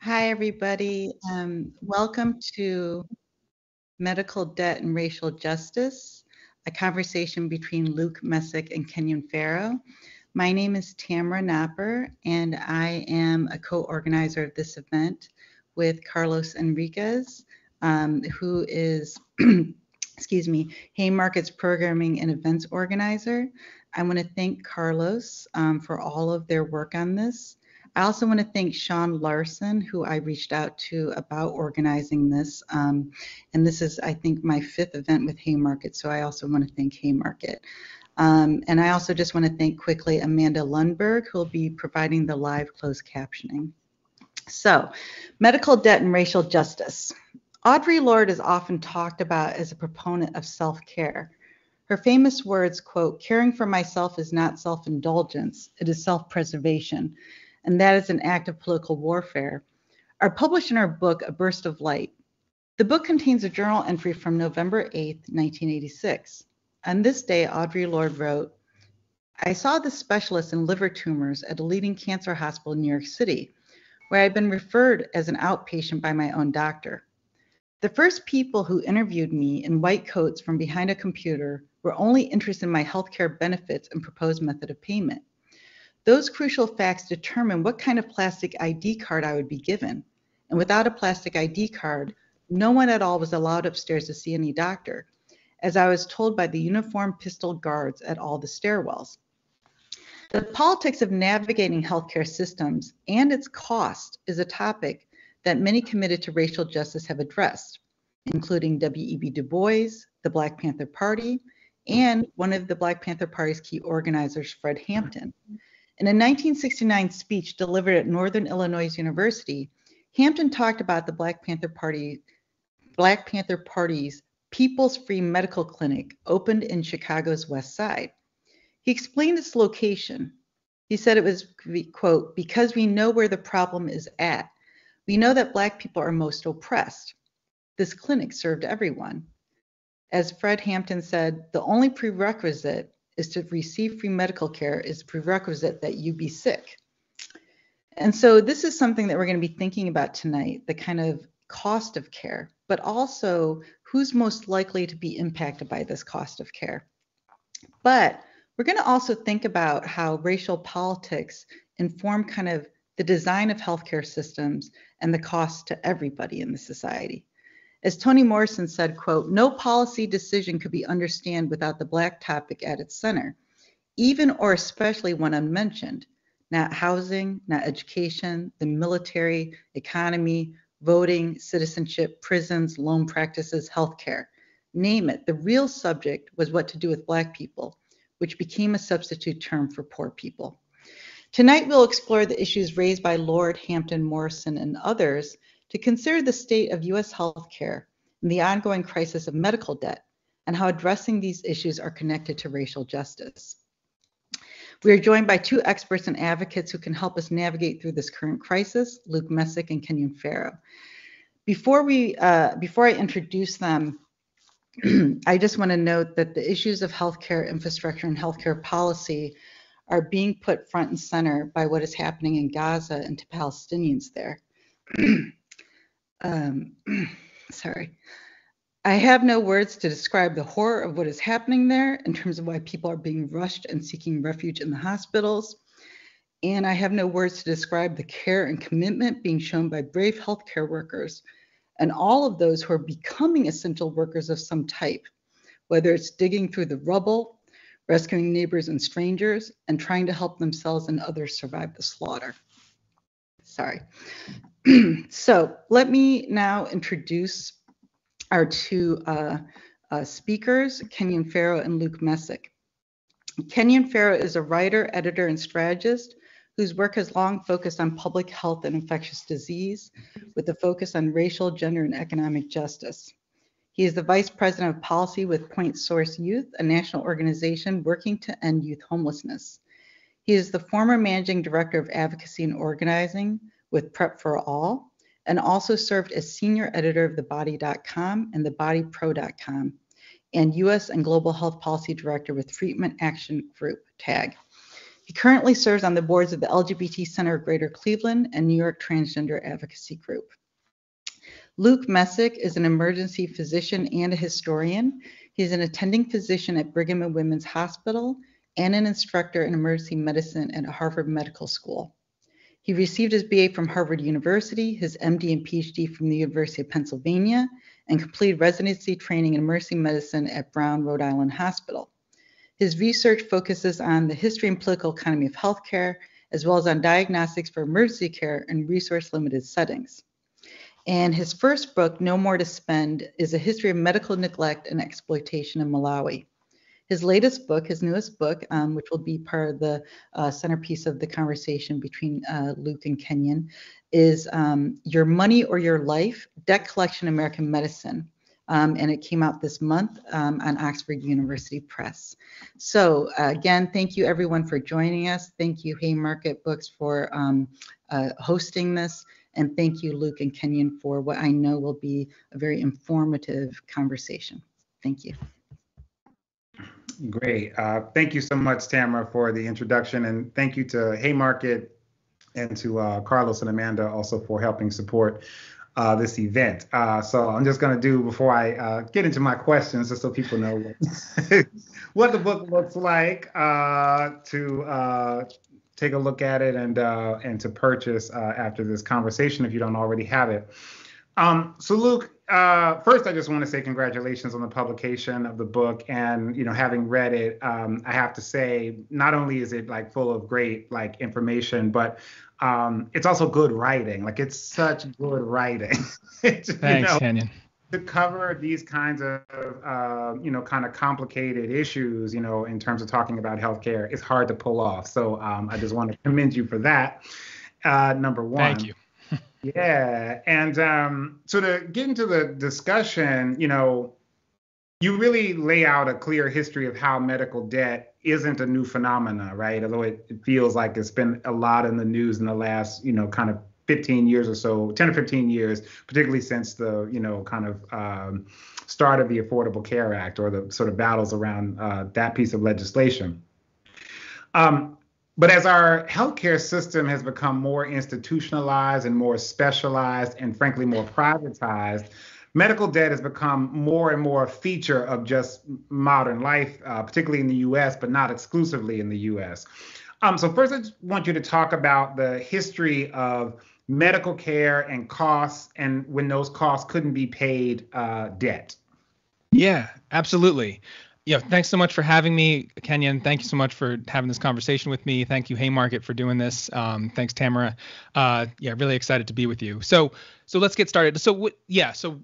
Hi, everybody. Um, welcome to Medical Debt and Racial Justice, a conversation between Luke Messac and Kenyon Farrow. My name is Tamara Napper, and I am a co-organizer of this event with Carlos Enriquez, um, who is, excuse me, Haymarket's programming and events organizer. I want to thank Carlos um, for all of their work on this. I also want to thank Sean Larson, who I reached out to about organizing this. Um, and this is, I think, my fifth event with Haymarket, so I also want to thank Haymarket. Um, and I also just want to thank quickly Amanda Lundberg, who will be providing the live closed captioning. So, medical debt and racial justice. Audre Lorde is often talked about as a proponent of self care. Her famous words, quote, caring for myself is not self indulgence, it is self preservation and that is an act of political warfare, are published in our book, A Burst of Light. The book contains a journal entry from November 8, 1986. On this day, Audre Lorde wrote, I saw the specialist in liver tumors at a leading cancer hospital in New York City, where I had been referred as an outpatient by my own doctor. The first people who interviewed me in white coats from behind a computer were only interested in my healthcare benefits and proposed method of payment. Those crucial facts determine what kind of plastic ID card I would be given. And without a plastic ID card, no one at all was allowed upstairs to see any doctor, as I was told by the uniformed pistol guards at all the stairwells. The politics of navigating healthcare systems and its cost is a topic that many committed to racial justice have addressed, including W.E.B. Du Bois, the Black Panther Party, and one of the Black Panther Party's key organizers, Fred Hampton. In a 1969 speech delivered at Northern Illinois University, Hampton talked about the Black Panther Party, Black Panther Party's People's Free Medical Clinic opened in Chicago's West Side. He explained its location. He said it was, quote, because we know where the problem is at. We know that Black people are most oppressed. This clinic served everyone. As Fred Hampton said, the only prerequisite is to receive free medical care is prerequisite that you be sick. And so this is something that we're going to be thinking about tonight, the kind of cost of care, but also who's most likely to be impacted by this cost of care. But we're going to also think about how racial politics inform kind of the design of healthcare systems and the cost to everybody in the society. As Toni Morrison said, quote, no policy decision could be understood without the Black topic at its center, even or especially when unmentioned, not housing, not education, the military, economy, voting, citizenship, prisons, loan practices, healthcare. Name it, the real subject was what to do with Black people, which became a substitute term for poor people. Tonight, we'll explore the issues raised by Lorde Hampton, Morrison, and others to consider the state of U.S. healthcare and the ongoing crisis of medical debt and how addressing these issues are connected to racial justice. We are joined by two experts and advocates who can help us navigate through this current crisis, Luke Messac and Kenyon Farrow. Before, we, uh, before I introduce them, I just want to note that the issues of healthcare infrastructure and healthcare policy are being put front and center by what is happening in Gaza and to Palestinians there. um, sorry. I have no words to describe the horror of what is happening there in terms of why people are being rushed and seeking refuge in the hospitals. And I have no words to describe the care and commitment being shown by brave healthcare workers and all of those who are becoming essential workers of some type, whether it's digging through the rubble, rescuing neighbors and strangers, and trying to help themselves and others survive the slaughter. Sorry. so let me now introduce our two uh, uh, speakers, Kenyon Farrow and Luke Messac. Kenyon Farrow is a writer, editor, and strategist whose work has long focused on public health and infectious disease with a focus on racial, gender, and economic justice. He is the vice president of policy with Point Source Youth, a national organization working to end youth homelessness. He is the former managing director of advocacy and organizing with PrEP4All, and also served as senior editor of thebody.com and thebodypro.com, and US and Global Health Policy Director with Treatment Action Group, TAG. He currently serves on the boards of the LGBT Center of Greater Cleveland and New York Transgender Advocacy Group. Luke Messac is an emergency physician and a historian. He is an attending physician at Brigham and Women's Hospital and an instructor in emergency medicine at Harvard Medical School. He received his BA from Harvard University, his MD and PhD from the University of Pennsylvania, and completed residency training in emergency medicine at Brown Rhode Island Hospital. His research focuses on the history and political economy of healthcare, as well as on diagnostics for emergency care in resource limited settings. And his first book, No More to Spend, is a history of medical neglect and exploitation in Malawi. His latest book, his newest book, um, which will be part of the uh, centerpiece of the conversation between uh, Luke and Kenyon, is um, Your Money or Your Life Debt Collection American Medicine. Um, and it came out this month um, on Oxford University Press. So uh, again, thank you everyone for joining us. Thank you Haymarket Books for um, uh, hosting this. And thank you, Luke and Kenyon, for what I know will be a very informative conversation. Thank you. Great. Uh, thank you so much, Tamara, for the introduction. And thank you to Haymarket and to uh, Carlos and Amanda also for helping support uh, this event. Uh, so I'm just going to do, before I uh, get into my questions, just so people know what, what the book looks like, uh, to take a look at it and and to purchase after this conversation if you don't already have it. Um, so Luke, uh, first I just want to say congratulations on the publication of the book, and you know having read it, um, I have to say not only is it like full of great like information, but um, it's also good writing. Like it's such good writing. Thanks, know, Kenyon to cover these kinds of uh, you know kind of complicated issues you know in terms of talking about healthcare it's hard to pull off so um, i just want to commend you for that uh, number one thank you yeah and um, so to get into the discussion you know you really lay out a clear history of how medical debt isn't a new phenomena right although it, it feels like it's been a lot in the news in the last you know kind of 15 years or so, 10 or 15 years, particularly since the, you know, kind of um, start of the Affordable Care Act or the sort of battles around uh, that piece of legislation. Um, but as our healthcare system has become more institutionalized and more specialized and frankly more privatized, medical debt has become more and more a feature of just modern life, uh, particularly in the US, but not exclusively in the US. Um, so first, I want you to talk about the history of medical care and costs, and when those costs couldn't be paid, uh, debt. Yeah, absolutely. Yeah, thanks so much for having me, Kenyon. Thank you so much for having this conversation with me. Thank you, Haymarket, for doing this. Um, thanks, Tamara. Uh, yeah, really excited to be with you. So, so let's get started. So, w- yeah, so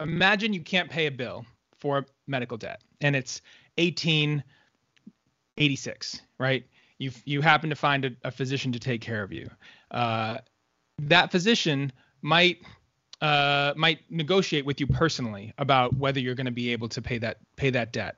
imagine you can't pay a bill for medical debt, and it's 1886, right? You you happen to find a, a physician to take care of you. Uh, that physician might uh, might negotiate with you personally about whether you're going to be able to pay that pay that debt.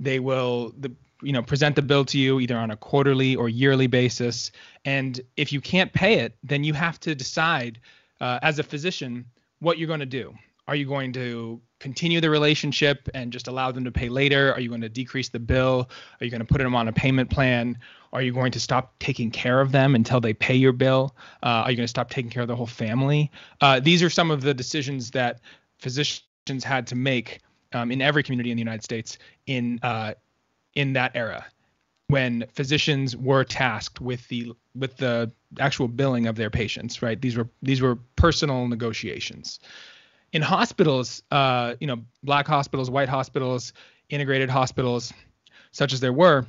They will the you know present the bill to you either on a quarterly or yearly basis, and if you can't pay it, then you have to decide uh, as a physician what you're going to do. Are you going to continue the relationship and just allow them to pay later? Are you going to decrease the bill? Are you going to put them on a payment plan? Are you going to stop taking care of them until they pay your bill? Uh, are you going to stop taking care of the whole family? Uh, these are some of the decisions that physicians had to make um, in every community in the United States in uh, in that era, when physicians were tasked with the with the actual billing of their patients. Right? These were these were personal negotiations. In hospitals, uh, you know, black hospitals, white hospitals, integrated hospitals, such as there were,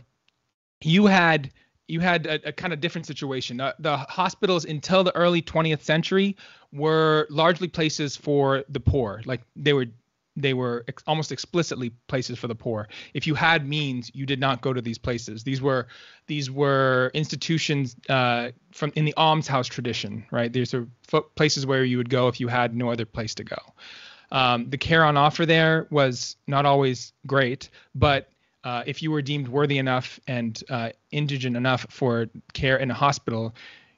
you had you had a, a kind of different situation. Uh, the hospitals until the early 20th century were largely places for the poor. Like they were they were ex- almost explicitly places for the poor. If you had means, you did not go to these places. These were these were institutions uh, from in the almshouse tradition, right? These are f- places where you would go if you had no other place to go. Um, the care on offer there was not always great, but uh, if you were deemed worthy enough and uh, indigent enough for care in a hospital,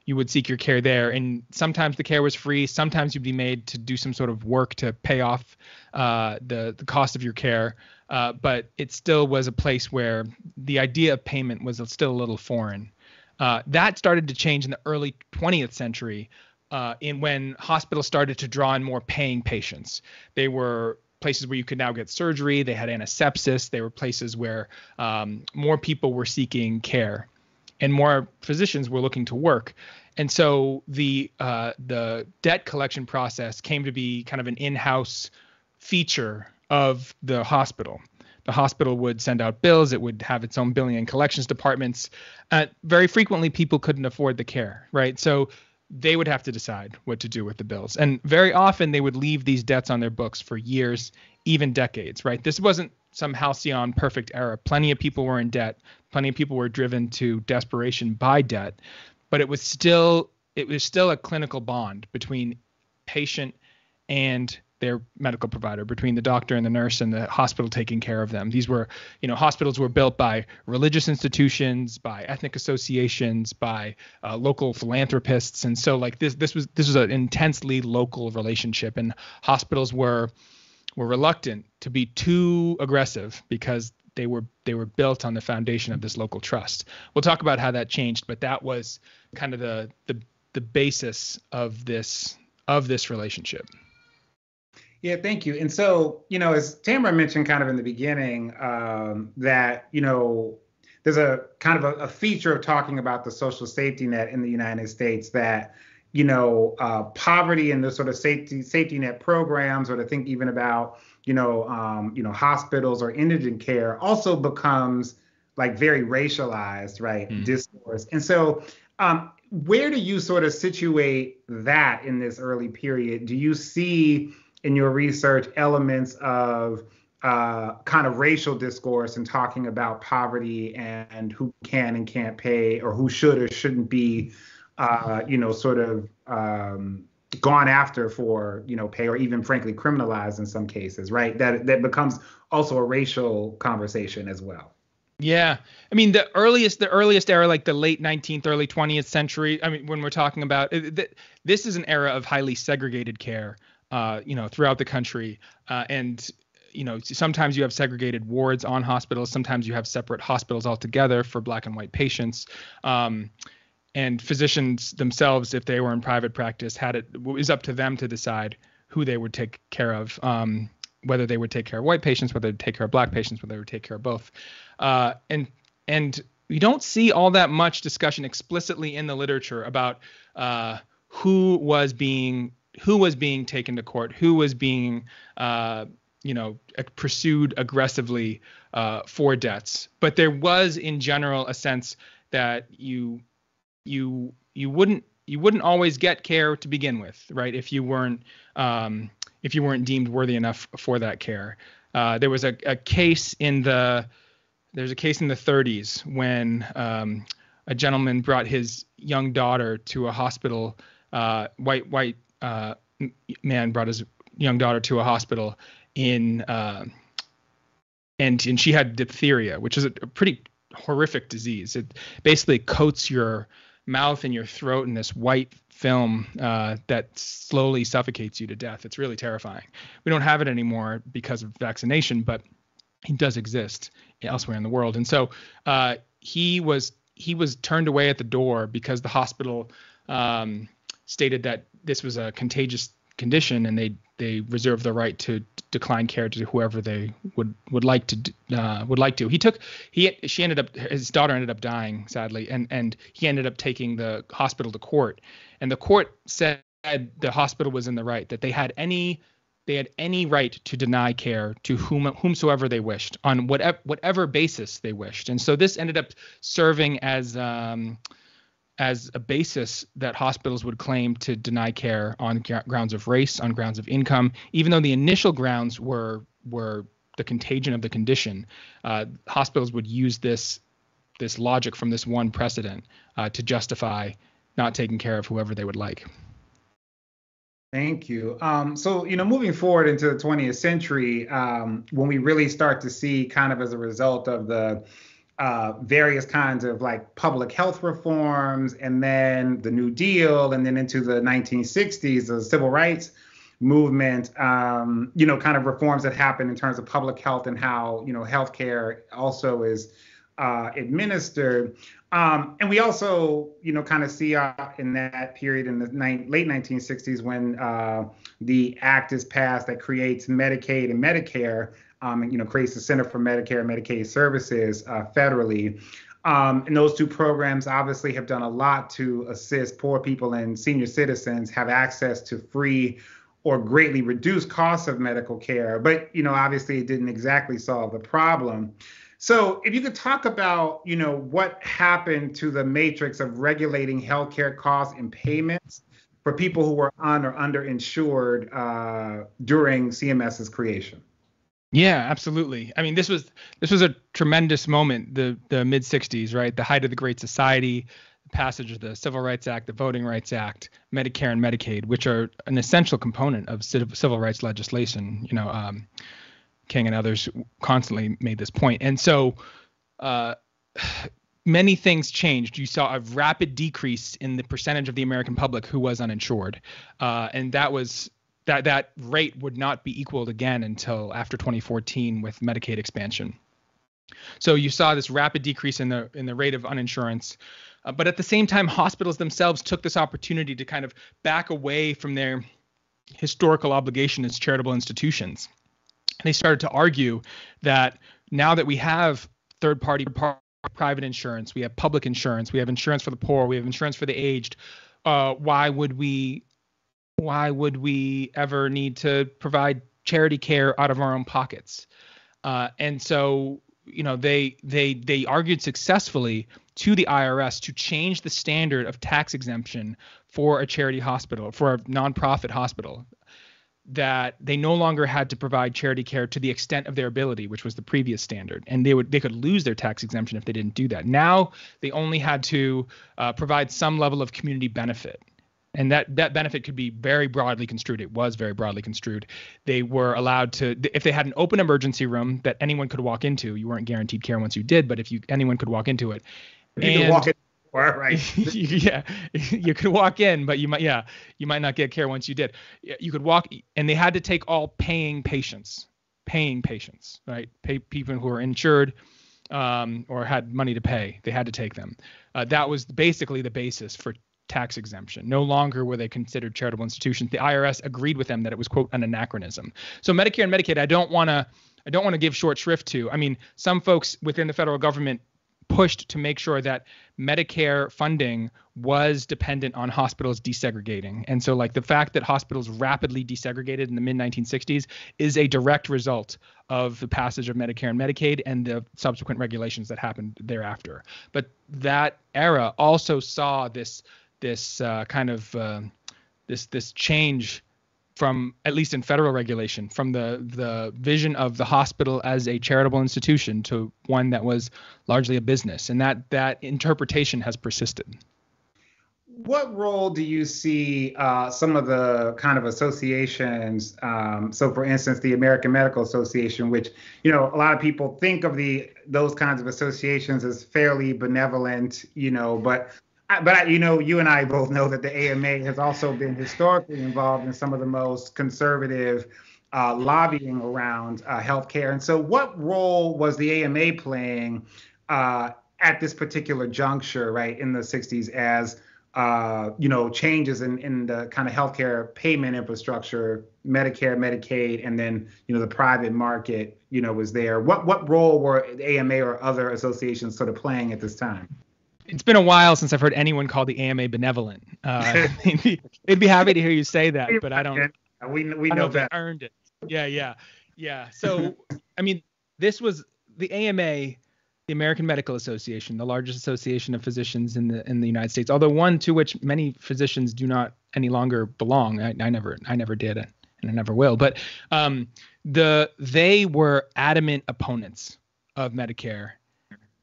you would seek your care there. And sometimes the care was free. Sometimes you'd be made to do some sort of work to pay off uh, the the cost of your care. Uh, but it still was a place where the idea of payment was still a little foreign. Uh, that started to change in the early 20th century, uh, in when hospitals started to draw in more paying patients. They were places where you could now get surgery. They had antisepsis. They were places where um, more people were seeking care, and more physicians were looking to work. And so the uh, the debt collection process came to be kind of an in-house feature of the hospital. The hospital would send out bills. It would have its own billing and collections departments. Uh, very frequently, people couldn't afford the care, right? So they would have to decide what to do with the bills. And very often they would leave these debts on their books for years, even decades, right? This wasn't some halcyon perfect era. Plenty of people were in debt. Plenty of people were driven to desperation by debt, but it was still it was still a clinical bond between patient and their medical provider between the doctor and the nurse and the hospital taking care of them these were you know hospitals were built by religious institutions by ethnic associations by uh, local philanthropists and so like this this was this was an intensely local relationship and hospitals were were reluctant to be too aggressive because they were they were built on the foundation of this local trust. We'll talk about how that changed, but that was kind of the the the basis of this of this relationship. Yeah, thank you. And so, you know, as Tamara mentioned kind of in the beginning, um, that, you know, there's a kind of a, a, feature of talking about the social safety net in the United States that, you know, uh, poverty and the sort of safety safety net programs, or to think even about, you know, um, you know, hospitals or indigent care also becomes like very racialized, right? Mm. Discourse. And so, um, where do you sort of situate that in this early period? Do you see in your research elements of uh, kind of racial discourse and talking about poverty and who can and can't pay or who should or shouldn't be, uh, you know, sort of um, gone after for, you know, pay or even frankly criminalized in some cases, right? That that becomes also a racial conversation as well. Yeah, I mean the earliest the earliest era, like the late 19th, early 20th century. I mean, when we're talking about this is an era of highly segregated care uh, you know, throughout the country. Uh, and you know, sometimes you have segregated wards on hospitals. Sometimes you have separate hospitals altogether for black and white patients. Um, and physicians themselves, if they were in private practice, had it, it was up to them to decide who they would take care of, um, whether they would take care of white patients, whether they would take care of black patients, whether they would take care of both. Uh, and and we don't see all that much discussion explicitly in the literature about uh, who was being who was being taken to court, who was being, uh, you know, pursued aggressively uh, for debts. But there was, in general, a sense that you you you wouldn't you wouldn't always get care to begin with, right? If you weren't um, if you weren't deemed worthy enough for that care. Uh, there was a, a, case in the there's a case in the 30s when um, a gentleman brought his young daughter to a hospital, uh, white white uh, man brought his young daughter to a hospital in uh, and and she had diphtheria, which is a, a, pretty horrific disease. It basically coats your mouth and your throat in this white film uh, that slowly suffocates you to death. It's really terrifying. We don't have it anymore because of vaccination, but it does exist elsewhere in the world. And so uh, he was he was turned away at the door because the hospital um, stated that this was a contagious condition and they they reserve the right to decline care to whoever they would would like to uh, would like to. He took he she ended up his daughter ended up dying sadly and and he ended up taking the hospital to court and the court said the hospital was in the right that they had any they had any right to deny care to whom whomsoever they wished on whatever whatever basis they wished and so this ended up serving as um, as a basis that hospitals would claim to deny care on grounds of race, on grounds of income, even though the initial grounds were were the contagion of the condition. Uh, hospitals would use this this logic from this one precedent uh, to justify not taking care of whoever they would like. Thank you. Um, so, you know, moving forward into the 20th century, um, when we really start to see, kind of as a result of the uh, various kinds of like public health reforms, and then the New Deal, and then into the 1960s, the civil rights movement, um, you know, kind of reforms that happen in terms of public health and how, you know, healthcare also is uh, administered. Um, and we also, you know, kind of see uh, in that period in the ni- late 1960s when uh, the act is passed that creates Medicaid and Medicare, um, you know, creates the Center for Medicare and Medicaid Services uh, federally. Um, and those two programs obviously have done a lot to assist poor people and senior citizens have access to free or greatly reduced costs of medical care. But you know, obviously, it didn't exactly solve the problem. So if you could talk about, you know, what happened to the matrix of regulating healthcare costs and payments for people who were on or underinsured uh, during CMS's creation. Yeah, absolutely. I mean, this was this was a tremendous moment, the the mid '60s, right? The height of the Great Society, the passage of the Civil Rights Act, the Voting Rights Act, Medicare and Medicaid, which are an essential component of civil rights legislation. You know, um, King and others constantly made this point. And so uh, many things changed. You saw a rapid decrease in the percentage of the American public who was uninsured, uh, and that was that that rate would not be equaled again until after 2014 with Medicaid expansion. So you saw this rapid decrease in the in the rate of uninsurance. Uh, but at the same time, hospitals themselves took this opportunity to kind of back away from their historical obligation as charitable institutions And they started to argue that now that we have third party private insurance, we have public insurance, we have insurance for the poor, we have insurance for the aged, uh, why would we why would we ever need to provide charity care out of our own pockets? Uh, and so you know they they they argued successfully to the IRS to change the standard of tax exemption for a charity hospital for a nonprofit hospital that they no longer had to provide charity care to the extent of their ability, which was the previous standard, and they would they could lose their tax exemption if they didn't do that. Now they only had to uh, provide some level of community benefit, and that that benefit could be very broadly construed. It was very broadly construed. They were allowed to, if they had an open emergency room that anyone could walk into, you weren't guaranteed care once you did, but if you anyone could walk into it. You and, could walk in right? yeah, you could walk in, but you might, yeah, you might not get care once you did. You could walk, and they had to take all paying patients, paying patients, right? Pay people who are insured um, or had money to pay. They had to take them. Uh, that was basically the basis for tax exemption. No longer were they considered charitable institutions. The IRS agreed with them that it was quote an anachronism. So Medicare and Medicaid, I don't want to. I don't want to give short shrift to. I mean, some folks within the federal government pushed to make sure that Medicare funding was dependent on hospitals desegregating. And so, like, the fact that hospitals rapidly desegregated in the mid 1960s is a direct result of the passage of Medicare and Medicaid and the subsequent regulations that happened thereafter. But that era also saw this this uh, kind of uh, this this change from at least in federal regulation from the the vision of the hospital as a charitable institution to one that was largely a business. And that that interpretation has persisted. What role do you see uh, some of the kind of associations um, so for instance the american medical association which you know a lot of people think of the those kinds of associations as fairly benevolent you know but but you know, you and I both know that the AMA has also been historically involved in some of the most conservative uh, lobbying around uh, healthcare. And so, what role was the AMA playing uh, at this particular juncture, right, in the 60s, as uh, you know, changes in, in the kind of healthcare payment infrastructure, Medicare, Medicaid, and then you know the private market, you know, was there. What what role were AMA or other associations sort of playing at this time? It's been a while since I've heard anyone call the AMA benevolent. Uh, they'd, be, they'd, be, happy to hear you say that, but I don't. We we know, know that earned it. Yeah, yeah, yeah. So I mean, this was the AMA, the American Medical Association, the largest association of physicians in the in the United States. Although one to which many physicians do not any longer belong. I, I never I never did it, and I never will. But um, the they were adamant opponents of Medicare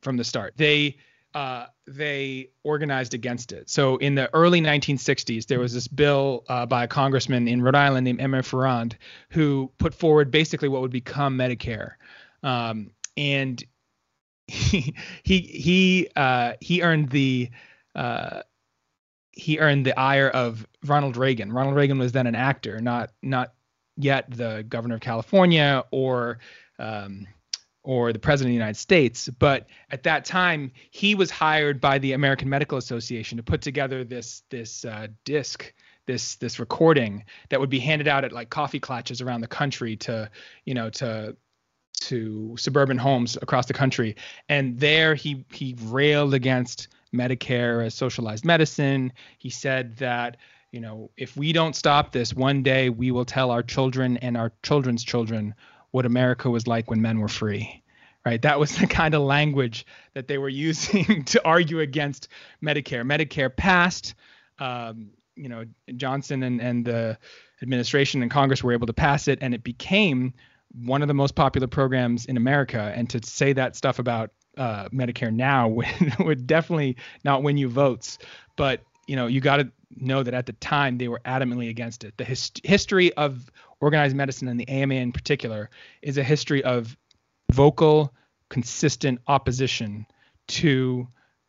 from the start. They uh, they organized against it. So in the early 1960s, there was this bill uh, by a congressman in Rhode Island named Aime Forand who put forward basically what would become Medicare. Um, and he he he uh, he earned the uh, he earned the ire of Ronald Reagan. Ronald Reagan was then an actor, not not yet the governor of California or um, or the president of the United States. But at that time, he was hired by the American Medical Association to put together this this uh, disc, this this recording that would be handed out at like coffee clutches around the country to you know to to suburban homes across the country. And there he he railed against Medicare as socialized medicine. He said that you know, if we don't stop this, one day we will tell our children and our children's children what America was like when men were free. Right? That was the kind of language that they were using to argue against Medicare. Medicare passed. Um, you know, Johnson and, and the administration and Congress were able to pass it, and it became one of the most popular programs in America. And to say that stuff about uh, Medicare now would, would definitely not win you votes. But you know, you got to know that at the time they were adamantly against it. The his- history of organized medicine and the AMA in particular is a history of vocal, consistent opposition to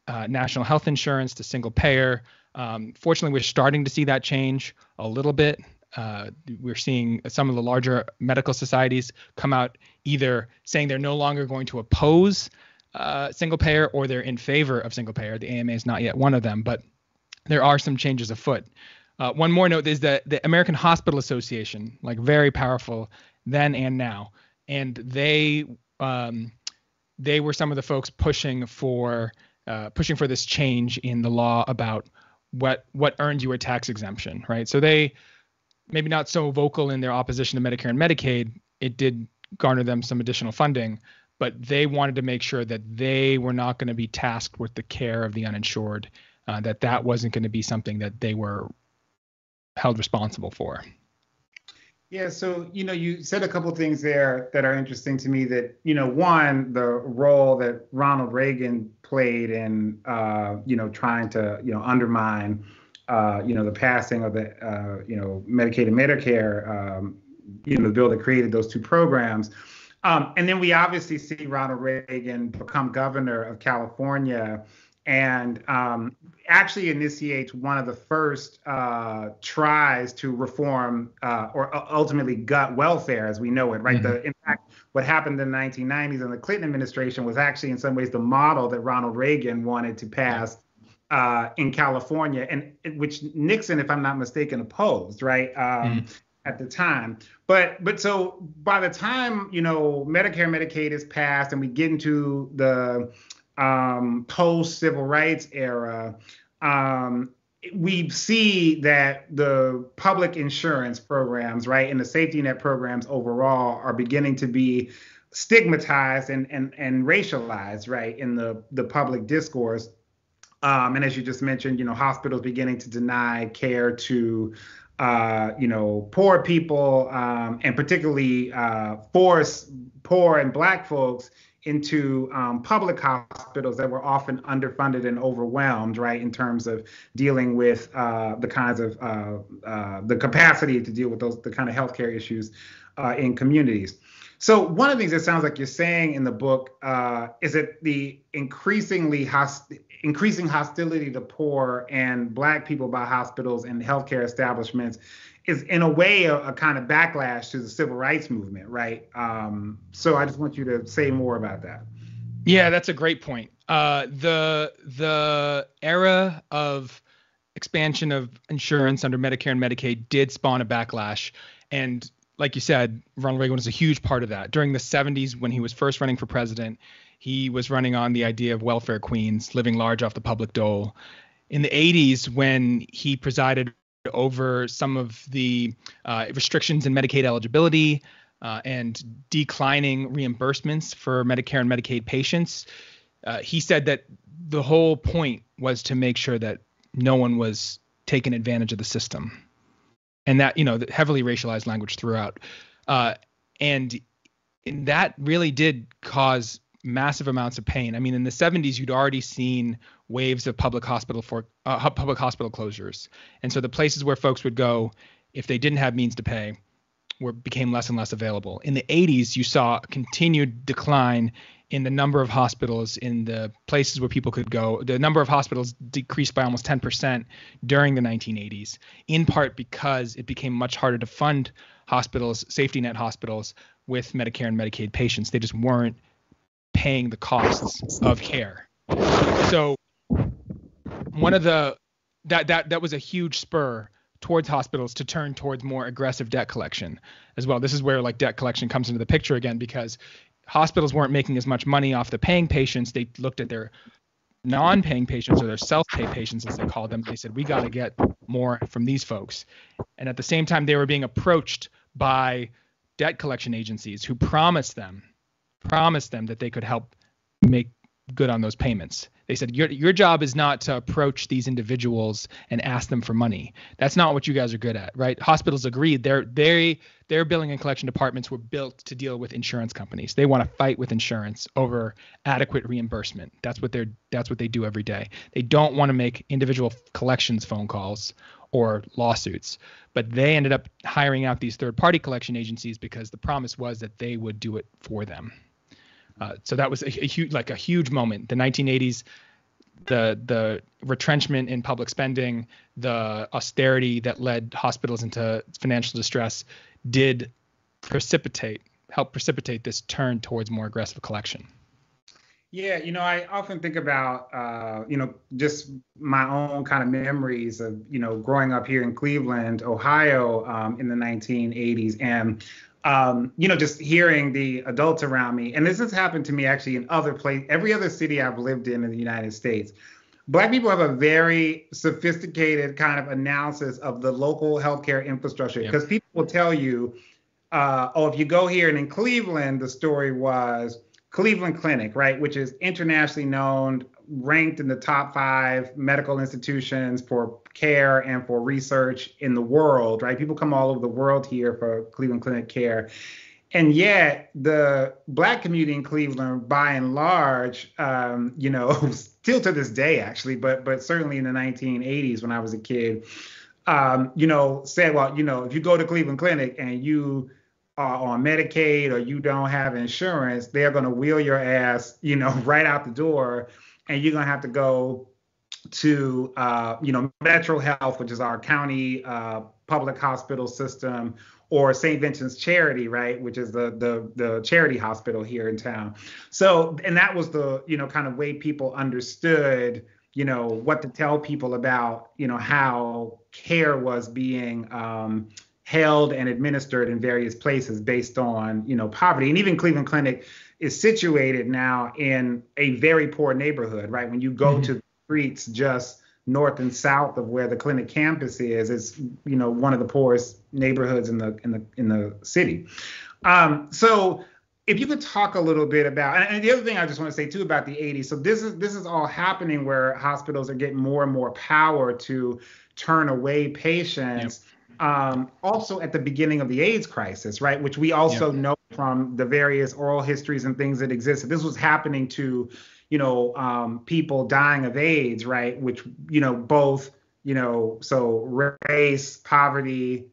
uh, national health insurance, to single payer. Um, fortunately, we're starting to see that change a little bit. Uh, we're seeing some of the larger medical societies come out either saying they're no longer going to oppose uh, single payer or they're in favor of single payer. The AMA is not yet one of them, but there are some changes afoot. Uh, one more note is that the American Hospital Association, like very powerful then and now, and they um, they were some of the folks pushing for uh, pushing for this change in the law about what what earns you a tax exemption, right? So they maybe not so vocal in their opposition to Medicare and Medicaid. It did garner them some additional funding, but they wanted to make sure that they were not going to be tasked with the care of the uninsured uh, that that wasn't going to be something that they were held responsible for. Yeah, so you know, you said a couple things there that are interesting to me. That you know, one, the role that Ronald Reagan played in uh, you know trying to you know undermine uh, you know the passing of the uh, you know Medicaid and Medicare um, you know the bill that created those two programs. Um, and then we obviously see Ronald Reagan become governor of California and um, actually initiates one of the first uh, tries to reform uh, or ultimately gut welfare as we know it, right? Mm-hmm. The in fact, what happened in the 1990s in the Clinton administration was actually in some ways the model that Ronald Reagan wanted to pass uh, in California, and which Nixon, if I'm not mistaken, opposed, right? Um, mm. At the time, but but so by the time you know Medicare Medicaid is passed and we get into the um, post civil rights era, um, we see that the public insurance programs, right, and the safety net programs overall are beginning to be stigmatized and and and racialized, right, in the the public discourse. Um, and as you just mentioned, you know, hospitals beginning to deny care to, uh, you know, poor people, um, and particularly uh, force poor and black folks into um, public hospitals that were often underfunded and overwhelmed, right, in terms of dealing with uh, the kinds of uh, uh, the capacity to deal with those the kind of healthcare issues uh, in communities. So one of the things that sounds like you're saying in the book uh, is that the increasingly host- increasing hostility to poor and Black people by hospitals and healthcare establishments is in a way a, a, kind of backlash to the civil rights movement, right? Um, so I just want you to say more about that. Yeah, that's a great point. Uh, the the era of expansion of insurance under Medicare and Medicaid did spawn a backlash, and like you said, Ronald Reagan was a huge part of that. During the 70s, when he was first running for president, he was running on the idea of welfare queens, living large off the public dole. In the 80s, when he presided over some of the uh, restrictions in Medicaid eligibility uh, and declining reimbursements for Medicare and Medicaid patients. Uh, he said that the whole point was to make sure that no one was taking advantage of the system, and that you know the heavily racialized language throughout, uh, and, and that really did cause massive amounts of pain. I mean, in the 70s, you'd already seen waves of public hospital for uh, public hospital closures, and so the places where folks would go if they didn't have means to pay were became less and less available. In the 80s, you saw a continued decline in the number of hospitals in the places where people could go. The number of hospitals decreased by almost 10% during the 1980s, in part because it became much harder to fund hospitals, safety net hospitals, with Medicare and Medicaid patients. They just weren't paying the costs of care. So one of the that that that was a huge spur towards hospitals to turn towards more aggressive debt collection as well. This is where like debt collection comes into the picture again because hospitals weren't making as much money off the paying patients. They looked at their non-paying patients or their self-pay patients as they called them. They said we got to get more from these folks. And at the same time they were being approached by debt collection agencies who promised them promised them that they could help make good on those payments. They said your your job is not to approach these individuals and ask them for money. That's not what you guys are good at, right? Hospitals agreed. Their they their billing and collection departments were built to deal with insurance companies. They want to fight with insurance over adequate reimbursement. That's what they're that's what they do every day. They don't want to make individual collections phone calls or lawsuits. But they ended up hiring out these third party collection agencies because the promise was that they would do it for them. Uh, so that was a, a huge, like a huge moment. The 1980s, the the retrenchment in public spending, the austerity that led hospitals into financial distress, did precipitate, help precipitate this turn towards more aggressive collection. Yeah, you know, I often think about, uh, you know, just my own kind of memories of, you know, growing up here in Cleveland, Ohio, um, in the 1980s, and um, you know, just hearing the adults around me, and this has happened to me actually in other places, every other city I've lived in in the United States. Black people have a very sophisticated kind of analysis of the local healthcare infrastructure because yep. people will tell you, uh, oh, if you go here and in Cleveland, the story was Cleveland Clinic, right, which is internationally known, ranked in the top five medical institutions for care and for research in the world, right? People come all over the world here for Cleveland Clinic care. And yet, the black community in Cleveland, by and large, um, you know, still to this day, actually, but but certainly in the 1980s when I was a kid, um, you know, said, well, you know, if you go to Cleveland Clinic and you are on Medicaid or you don't have insurance, they're going to wheel your ass, you know, right out the door, and you're going to have to go to uh, you know Metro Health, which is our county uh, public hospital system, or St. Vincent's Charity, right, which is the the the charity hospital here in town. So, and that was the you know kind of way people understood you know what to tell people about you know how care was being um, held and administered in various places based on you know poverty and even cleveland clinic is situated now in a very poor neighborhood right when you go mm-hmm. to streets just north and south of where the clinic campus is is you know one of the poorest neighborhoods in the in the in the city um, so if you could talk a little bit about and, and the other thing i just want to say too about the 80s so this is this is all happening where hospitals are getting more and more power to turn away patients yep. um, also at the beginning of the aids crisis right which we also yep. know from the various oral histories and things that existed this was happening to you know, um, people dying of AIDS, right? Which, you know, both, you know, so race, poverty,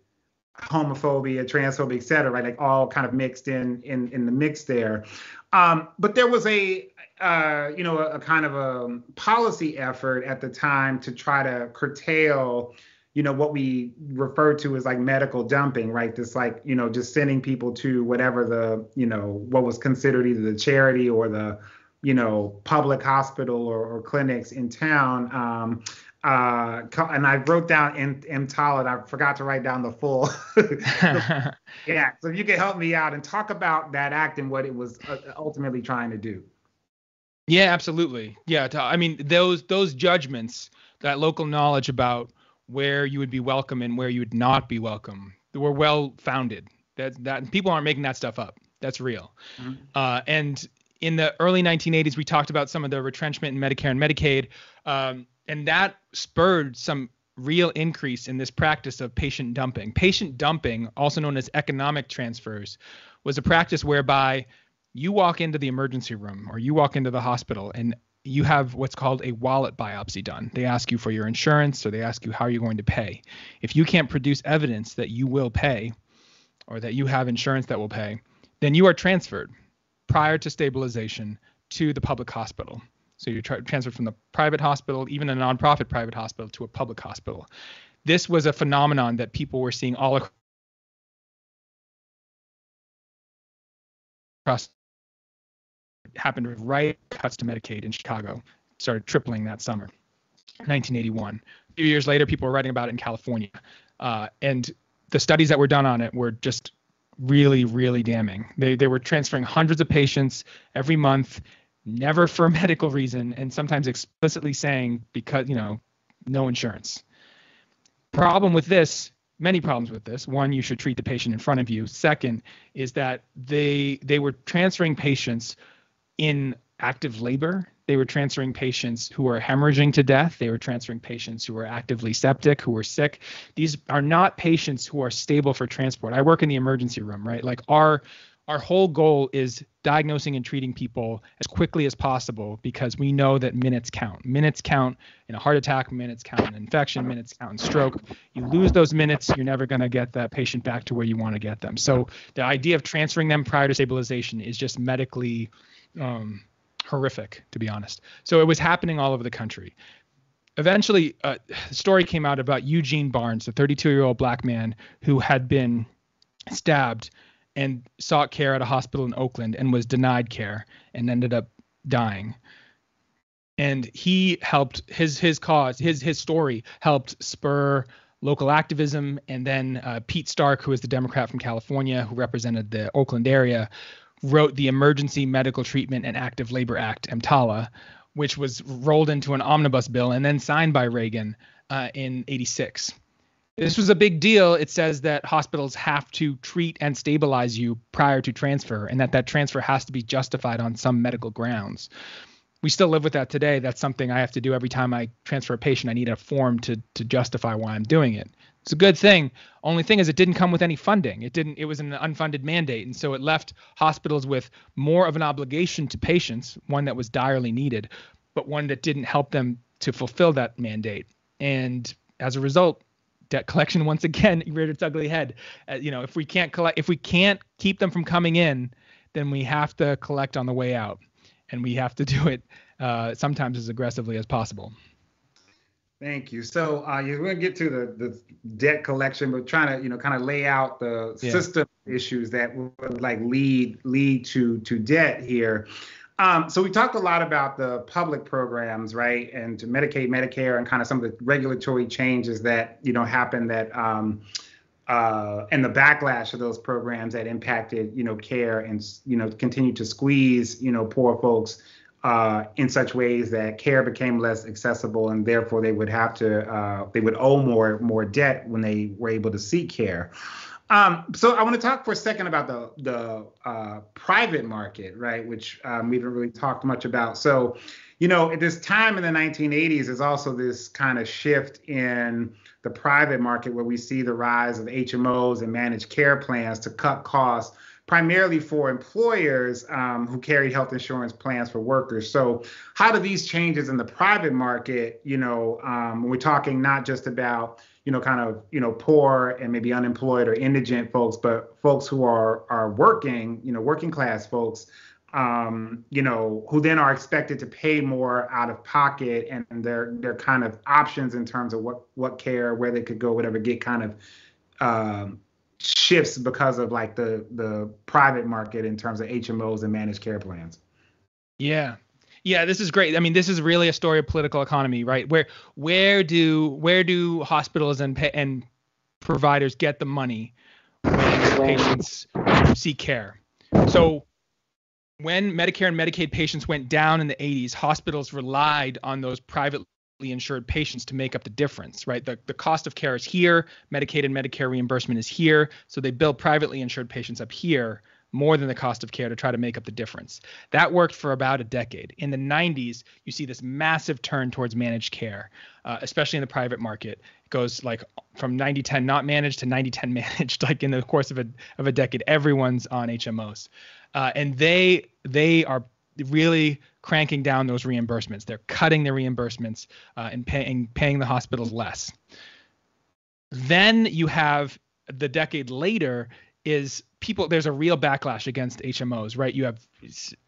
homophobia, transphobia, et cetera, right? Like all kind of mixed in in in the mix there. Um, but there was a uh, you know a, a, kind of a policy effort at the time to try to curtail you know what we refer to as like medical dumping right this like you know just sending people to whatever the you know what was considered either the charity or the you know, public hospital or, or clinics in town. Um, uh, and I wrote down M- EMTALA. I forgot to write down the full. yeah, so if you could help me out and talk about that act and what it was uh, ultimately trying to do. Yeah, absolutely. Yeah, I mean those those judgments, that local knowledge about where you would be welcome and where you would not be welcome, were well founded. That that people aren't making that stuff up. That's real. Mm-hmm. Uh, and in the early 1980s, we talked about some of the retrenchment in Medicare and Medicaid, um, and that spurred some real increase in this practice of patient dumping. Patient dumping, also known as economic transfers, was a practice whereby you walk into the emergency room or you walk into the hospital and you have what's called a wallet biopsy done. They ask you for your insurance or they ask you how you're going to pay. If you can't produce evidence that you will pay or that you have insurance that will pay, then you are transferred prior to stabilization to the public hospital. So you're tra- transferred from the private hospital, even a nonprofit private hospital, to a public hospital. This was a phenomenon that people were seeing all across happened right cuts to Medicaid in Chicago, started tripling that summer, 1981. A few years later, people were writing about it in California, uh, and the studies that were done on it were just really, really damning. They they were transferring hundreds of patients every month, never for a medical reason, and sometimes explicitly saying because you know no insurance. Problem with this many problems with this. One, you should treat the patient in front of you. Second, is that they they were transferring patients in active labor. They were transferring patients who were hemorrhaging to death. They were transferring patients who were actively septic, who were sick. These are not patients who are stable for transport. I work in the emergency room, right? Like our our whole goal is diagnosing and treating people as quickly as possible because we know that minutes count. Minutes count in a heart attack, minutes count in infection, minutes count in stroke. You lose those minutes, you're never going to get that patient back to where you want to get them. So the idea of transferring them prior to stabilization is just medically um, horrific, to be honest. So it was happening all over the country. Eventually, uh, a story came out about Eugene Barnes, a 32 year old black man who had been stabbed and sought care at a hospital in Oakland and was denied care and ended up dying. And he helped his his cause his his story helped spur local activism and then uh, Pete Stark who is the Democrat from California who represented the Oakland area wrote the Emergency Medical Treatment and Active Labor Act EMTALA which was rolled into an omnibus bill and then signed by Reagan uh, in 86 this was a big deal. It says that hospitals have to treat and stabilize you prior to transfer, and that that transfer has to be justified on some medical grounds. We still live with that today. That's something I have to do every time I transfer a patient. I need a form to to justify why I'm doing it. It's a good thing. Only thing is, it didn't come with any funding. It didn't. It was an unfunded mandate, and so it left hospitals with more of an obligation to patients, one that was direly needed, but one that didn't help them to fulfill that mandate. And as a result, debt collection once again reared its ugly head. Uh, you know, if we can't collect, if we can't keep them from coming in, then we have to collect on the way out, and we have to do it uh, sometimes as aggressively as possible. Thank you. So uh, you're going to get to the, the debt collection, but trying to you know kind of lay out the yeah. system issues that would like lead lead to to debt here. Um, so we talked a lot about the public programs, right, and to Medicaid, Medicare, and kind of some of the regulatory changes that you know happen that um, uh, and the backlash of those programs that impacted you know care and you know continue to squeeze you know poor folks uh, in such ways that care became less accessible and therefore they would have to uh, they would owe more more debt when they were able to seek care. Um, so I want to talk for a second about the the uh, private market, right, which um, we haven't really talked much about. So, you know, at this time in the 1980s, there's also this kind of shift in the private market where we see the rise of HMOs and managed care plans to cut costs primarily for employers um, who carry health insurance plans for workers. So, how do these changes in the private market, you know, um, we're talking not just about you know, kind of, you know, poor and maybe unemployed or indigent folks, but folks who are are working, you know, working class folks, um, you know, who then are expected to pay more out of pocket, and their their kind of options in terms of what what care, where they could go, whatever, get kind of um, shifts because of like the the private market in terms of HMOs and managed care plans. Yeah, yeah, this is great. I mean, this is really a story of political economy, right? Where where do where do hospitals and and providers get the money when patients seek care? So when Medicare and Medicaid patients went down in the 80s, hospitals relied on those privately insured patients to make up the difference, right? The, the cost of care is here, Medicaid and Medicare reimbursement is here, so they bill privately insured patients up here more than the cost of care to try to make up the difference. That worked for about a decade. In the 90s, you see this massive turn towards managed care, uh, especially in the private market. It goes like from 90-10 not managed to 90-10 managed, like in the course of a of a decade. Everyone's on HMOs, uh, and they they are really cranking down those reimbursements. They're cutting the reimbursements uh, and paying paying the hospitals less. Then you have the decade later is people there's a real backlash against HMOs, right? You have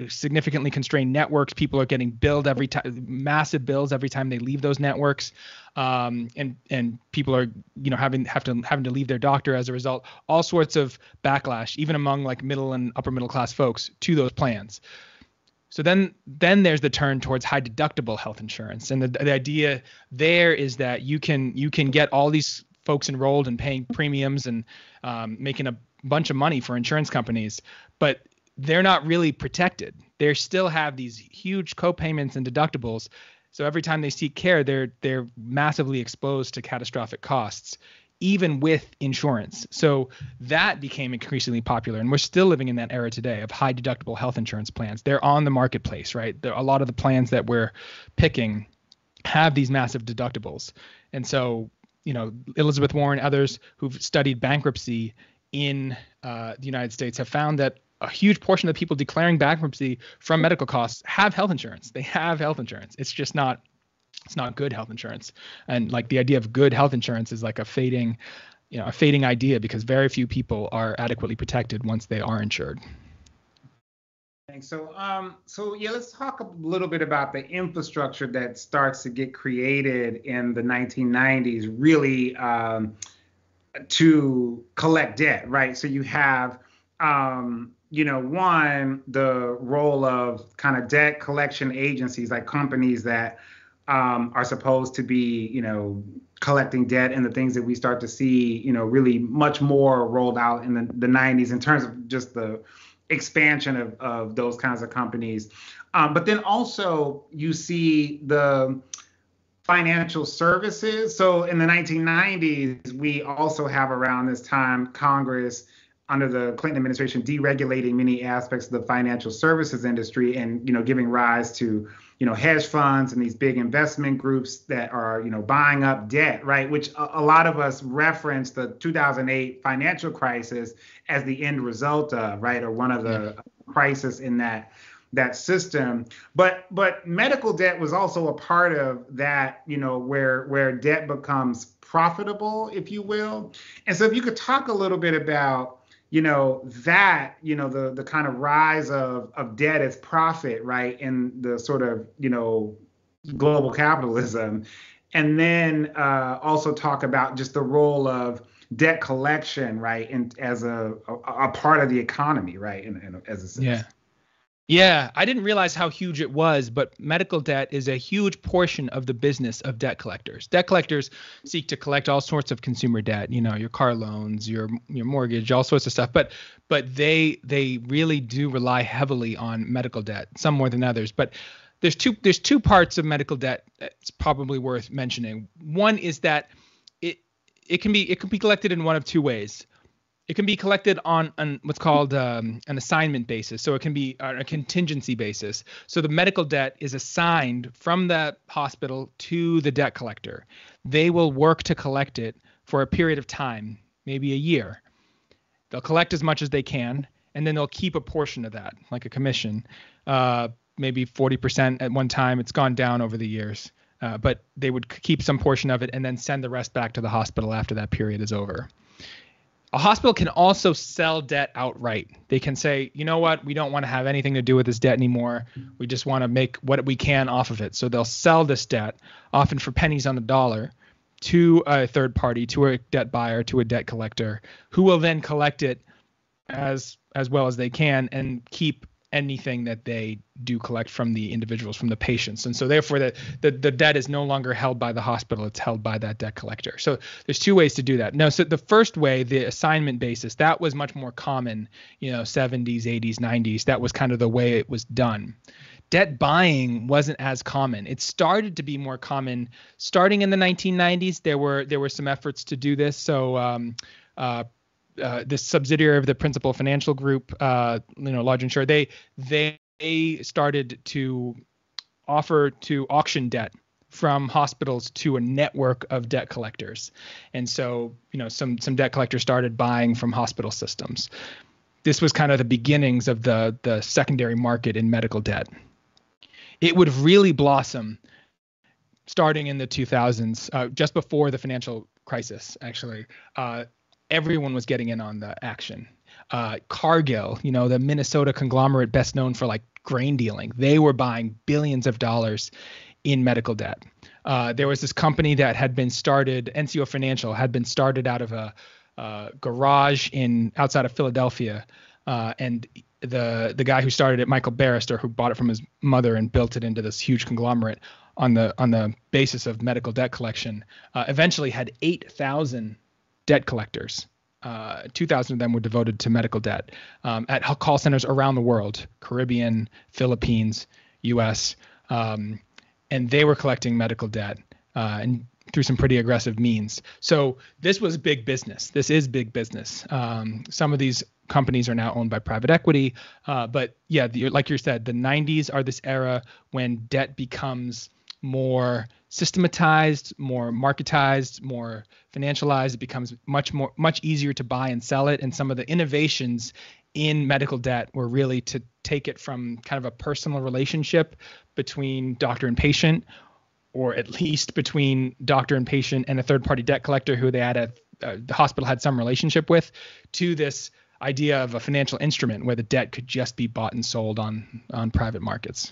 significantly constrained networks. People are getting billed every time, massive bills every time they leave those networks, um, and and people are you know having have to having to leave their doctor as a result. All sorts of backlash, even among like middle and upper middle class folks, to those plans. So then then there's the turn towards high deductible health insurance, and the the idea there is that you can you can get all these folks enrolled and paying premiums and um, making a bunch of money for insurance companies, but they're not really protected. They still have these huge co-payments and deductibles. So every time they seek care, they're they're massively exposed to catastrophic costs even with insurance. So that became increasingly popular. And we're still living in that era today of high deductible health insurance plans. They're on the marketplace, right? There, a lot of the plans that we're picking have these massive deductibles. And so, you know, Elizabeth Warren, others who've studied bankruptcy in uh, the United States have found that a huge portion of the people declaring bankruptcy from medical costs have health insurance. They have health insurance. It's just not it's not good health insurance and like the idea of good health insurance is like a fading you know a fading idea because very few people are adequately protected once they are insured Thanks. So, um, so yeah, let's talk a little bit about the infrastructure that starts to get created in the 1990s, really um, to collect debt, right? So you have, um, you know, one the role of kind of debt collection agencies, like companies that um, are supposed to be, you know, collecting debt and the things that we start to see, you know, really much more rolled out in the, the 90s in terms of just the expansion of, of those kinds of companies. Um, but then also you see the financial services. So in the 1990s, we also have around this time Congress under the Clinton administration deregulating many aspects of the financial services industry and you know giving rise to you know hedge funds and these big investment groups that are you know buying up debt right? Which a, a, lot of us reference the 2008 financial crisis as the end result of right? Or one of the crisis in that that system. But but medical debt was also a part of that you know where where debt becomes profitable if you will. And so if you could talk a little bit about you know that you know the the kind of rise of of debt as profit right in the sort of you know global capitalism. And then uh, also talk about just the role of debt collection right and as a, a, a part of the economy right in as a sense. yeah yeah, I didn't realize how huge it was, but medical debt is a huge portion of the business of debt collectors. Debt collectors seek to collect all sorts of consumer debt, you know, your car loans, your your mortgage, all sorts of stuff, but but they they really do rely heavily on medical debt, some more than others. But there's two there's two parts of medical debt that's probably worth mentioning. One is that it it can be it can be collected in one of two ways it can be collected on, on what's called um, an assignment basis. So it can be on a contingency basis. So the medical debt is assigned from the hospital to the debt collector. They will work to collect it for a period of time, maybe a year. They'll collect as much as they can, and then they'll keep a portion of that, like a commission, uh, maybe 40% at one time. It's gone down over the years. Uh, but they would keep some portion of it and then send the rest back to the hospital after that period is over. A hospital can also sell debt outright. They can say, you know what, we don't want to have anything to do with this debt anymore. We just want to make what we can off of it. So they'll sell this debt, often for pennies on the dollar, to a third party, to a debt buyer, to a debt collector, who will then collect it as as well as they can and keep anything that they do collect from the individuals, from the patients. And so therefore the, the, the debt is no longer held by the hospital, it's held by that debt collector. So there's two ways to do that. Now, so the first way, the assignment basis, that was much more common, you know, 70s, 80s, 90s. That was kind of the way it was done. Debt buying wasn't as common. It started to be more common starting in the 1990s. There were there were some efforts to do this. So um, uh, uh, this subsidiary of the Principal Financial Group, uh, you know, large insurer, they they started to offer to auction debt from hospitals to a network of debt collectors, and so you know some some debt collectors started buying from hospital systems. This was kind of the beginnings of the the secondary market in medical debt. It would really blossom starting in the 2000s, uh, just before the financial crisis, actually. Uh, everyone was getting in on the action. Uh, Cargill, you know, the Minnesota conglomerate best known for like grain dealing, they were buying billions of dollars in medical debt. Uh, there was this company that had been started, NCO Financial, had been started out of a garage in outside of Philadelphia, uh, and the the guy who started it, Michael Barrist, who bought it from his mother and built it into this huge conglomerate on the on the basis of medical debt collection, uh, eventually had 8,000 debt collectors. Uh, 2,000 of them were devoted to medical debt um, at call centers around the world, Caribbean, Philippines, U.S., um, and they were collecting medical debt. Uh, and through some pretty aggressive means. So this was big business. This is big business. Um, some of these companies are now owned by private equity, uh, but yeah, the, like you said, the 90s are this era when debt becomes more systematized, more marketized, more financialized. It becomes much more much easier to buy and sell it. And some of the innovations in medical debt were really to take it from kind of a personal relationship between doctor and patient or at least between doctor and patient and a third party debt collector who they had a the hospital had some relationship with to this idea of a financial instrument where the debt could just be bought and sold on on private markets.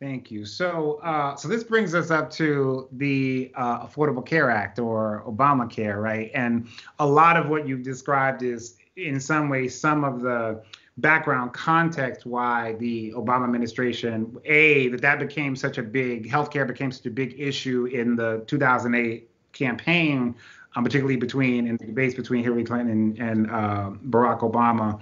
Thank you. So, uh, so this brings us up to the uh, Affordable Care Act or Obamacare, right? And a lot of what you've described is, in some ways, some of the background context why the Obama administration, a that that became such a big healthcare became such a big issue in the 2008 campaign, um, particularly between in the debates between Hillary Clinton and, and uh, Barack Obama,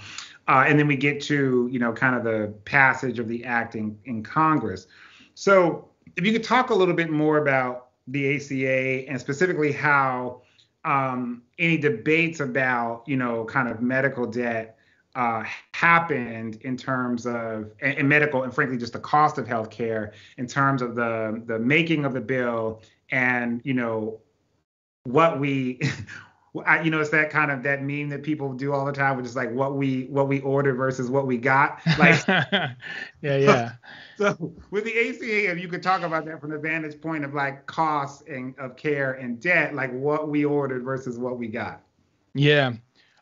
uh, and then we get to you know kind of the passage of the act in, in Congress. So if you could talk a little bit more about the ACA and specifically how um, any debates about you know kind of medical debt uh, happened in terms of in medical and frankly just the cost of healthcare in terms of the the making of the bill and you know what we I, you know it's that kind of that meme that people do all the time which is like what we what we ordered versus what we got. Like yeah yeah. So with the ACA if you could talk about that from the vantage point of like costs and of care and debt like what we ordered versus what we got. Yeah.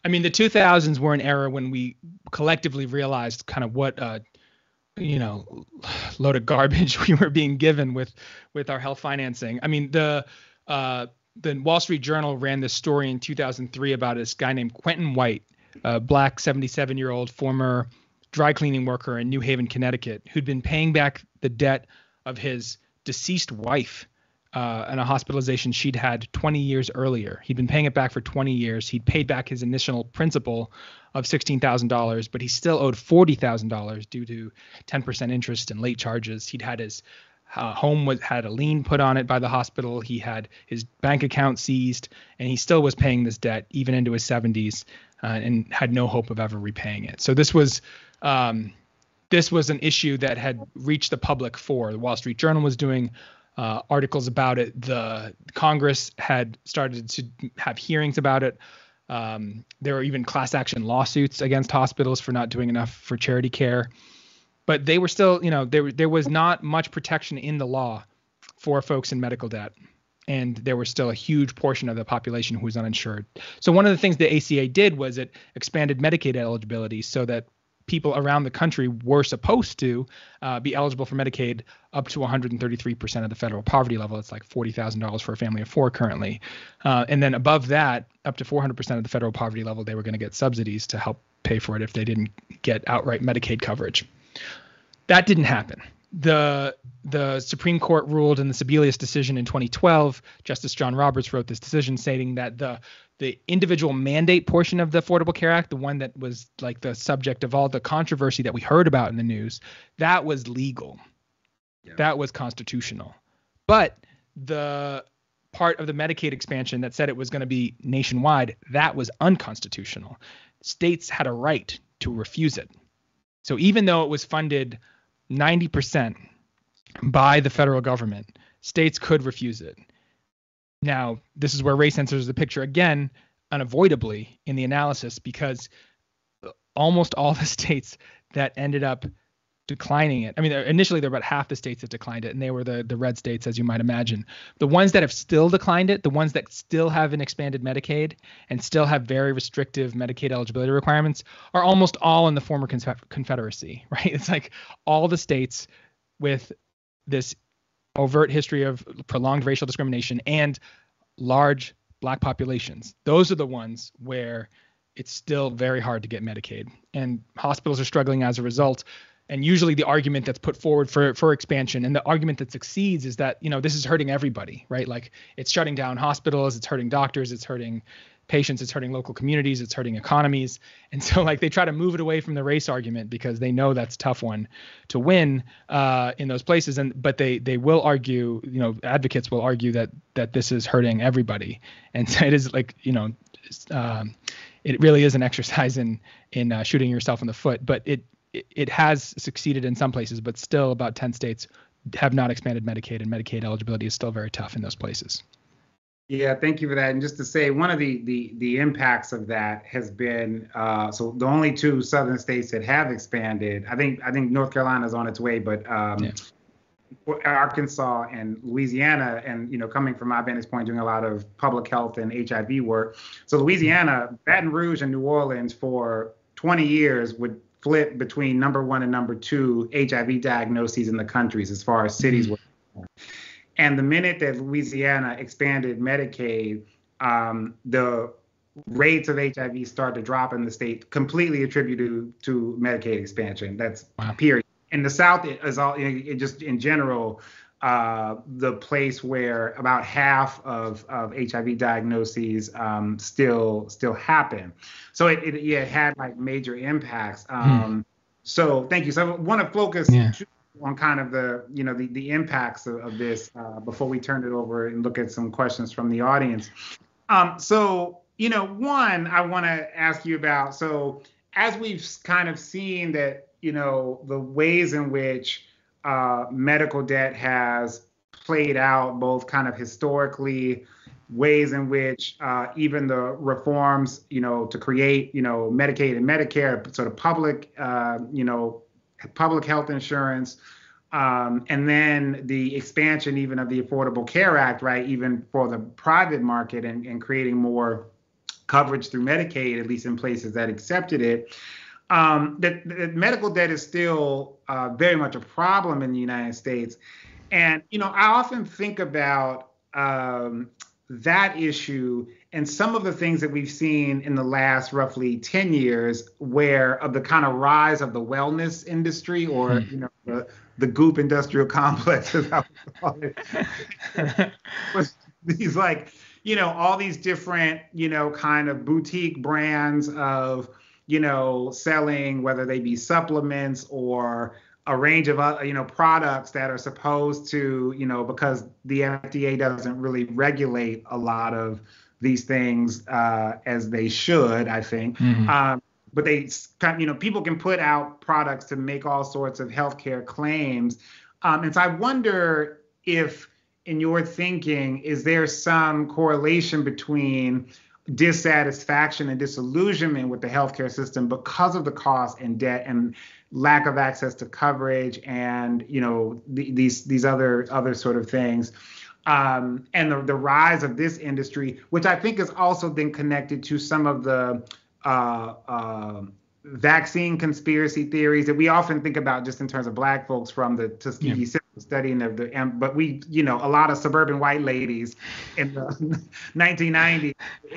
I mean, the 2000s were an era when we collectively realized kind of what uh, you know load of garbage we were being given with with our health financing. I mean, the uh, the Wall Street Journal ran this story in 2003 about this guy named Quentin White, a black 77 year old former dry cleaning worker in New Haven, Connecticut, who'd been paying back the debt of his deceased wife uh, and a hospitalization she'd had 20 years earlier. He'd been paying it back for 20 years. He'd paid back his initial principal of $16,000, but he still owed $40,000 due to 10% interest and late charges. He'd had his uh, home was had a lien put on it by the hospital. He had his bank account seized, and he still was paying this debt even into his 70s, uh, and had no hope of ever repaying it. So this was um, this was an issue that had reached the public for. The Wall Street Journal was doing uh, articles about it. The Congress had started to have hearings about it. Um, there were even class action lawsuits against hospitals for not doing enough for charity care. But they were still, you know, there there was not much protection in the law for folks in medical debt, and there was still a huge portion of the population who was uninsured. So one of the things the ACA did was it expanded Medicaid eligibility so that people around the country were supposed to uh, be eligible for Medicaid up to 133% of the federal poverty level. It's like $40,000 for a family of four currently. Uh, and then above that, up to 400% of the federal poverty level, they were going to get subsidies to help pay for it if they didn't get outright Medicaid coverage. That didn't happen the the Supreme Court ruled in the Sebelius decision in 2012. Justice John Roberts wrote this decision stating that the the individual mandate portion of the Affordable Care Act, the one that was like the subject of all the controversy that we heard about in the news, that was legal. Yeah. That was constitutional. But the part of the Medicaid expansion that said it was going to be nationwide, that was unconstitutional. States had a right to refuse it. So even though it was funded 90% by the federal government, states could refuse it. Now, this is where race enters the picture again, unavoidably in the analysis, because almost all the states that ended up declining it. I mean, initially there were about half the states that declined it, and they were the the red states, as you might imagine. The ones that have still declined it, the ones that still have an expanded Medicaid and still have very restrictive Medicaid eligibility requirements, are almost all in the former Confederacy, right? It's like all the states with this overt history of prolonged racial discrimination and large black populations. Those are the ones where it's still very hard to get Medicaid, and hospitals are struggling as a result. And usually, the argument that's put forward for for expansion, and the argument that succeeds, is that you know this is hurting everybody, right? Like it's shutting down hospitals, it's hurting doctors, it's hurting patients, it's hurting local communities, it's hurting economies. And so like they try to move it away from the race argument because they know that's a tough one to win uh, in those places. And but they they will argue, you know, advocates will argue that that this is hurting everybody. And so it is like you know, um, it really is an exercise in in uh, shooting yourself in the foot. But it it has succeeded in some places, but still about 10 states have not expanded Medicaid, and Medicaid eligibility is still very tough in those places. Yeah, thank you for that. And just to say, one of the the the impacts of that has been uh, so the only two southern states that have expanded. I think I think North Carolina is on its way, but um, yeah. Arkansas and Louisiana, and you know, coming from my vantage point, doing a lot of public health and HIV work. So Louisiana, Baton Rouge, and New Orleans for 20 years would flip between number one and number two HIV diagnoses in the countries as far as cities mm-hmm. were. And the minute that Louisiana expanded Medicaid, um, the rates of HIV start to drop in the state, completely attributed to Medicaid expansion. That's wow. period. In the South, it is all it just in general. Uh, the place where about half of, of HIV diagnoses um, still still happen. So it, it, it, had like major impacts. Hmm. Um, hmm. So thank you. So I want to focus yeah on kind of the you know the, the impacts of, of this uh, before we turn it over and look at some questions from the audience. Um, so you know, one I want to ask you about. So as we've kind of seen that you know the ways in which uh, medical debt has played out, both kind of historically, ways in which uh, even the reforms, you know, to create, you know, Medicaid and Medicare, sort of public, uh, you know, public health insurance, um, and then the expansion even of the Affordable Care Act, right, even for the private market and, and creating more coverage through Medicaid, at least in places that accepted it. Um, that, that, medical debt is still uh, very much a problem in the United States. And, you know, I often think about um, that issue and some of the things that we've seen in the last roughly 10 years where of the kind of rise of the wellness industry or mm. you know the, the goop industrial complex as I would call it these like you know all these different you know kind of boutique brands of you know selling whether they be supplements or a range of uh, you know products that are supposed to you know because the FDA doesn't really regulate a lot of these things uh, as they should, I think. Mm-hmm. Um, but they, you know, people can put out products to make all sorts of healthcare claims. Um, and so I wonder if, in your thinking, is there some correlation between dissatisfaction and disillusionment with the healthcare system because of the cost and debt and lack of access to coverage and you know th- these these other other sort of things um, and the, the rise of this industry, which I think is also then connected to some of the uh, uh, vaccine conspiracy theories that we often think about just in terms of black folks from the Tuskegee yeah. Studying of the, um, but we, you know, a lot of suburban white ladies in the 1990s,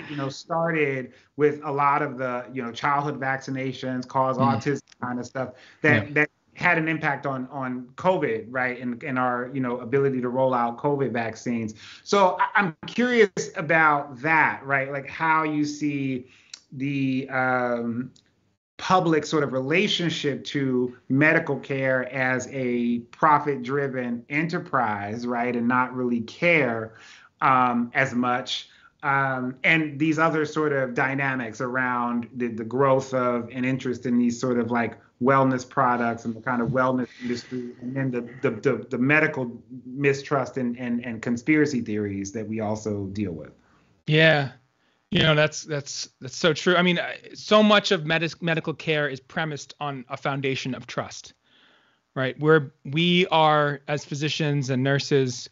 you know, started with a lot of the, you know, childhood vaccinations, cause mm. autism kind of stuff that, yeah. that had an impact on on COVID, right, and, and our you know ability to roll out COVID vaccines. So I'm curious about that, right, like how you see the um, public sort of relationship to medical care as a profit-driven enterprise, right, and not really care um, as much. Um, and these other sort of dynamics around the, the growth of an interest in these sort of like wellness products and the kind of wellness industry, and then the the, the, the medical mistrust and, and and conspiracy theories that we also deal with. Yeah, you know that's that's that's so true. I mean, so much of med- medical care is premised on a foundation of trust, right? Where we are as physicians and nurses,